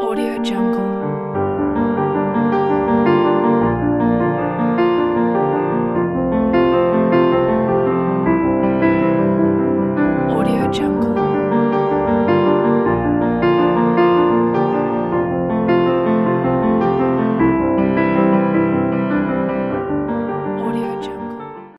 Audio Jungle.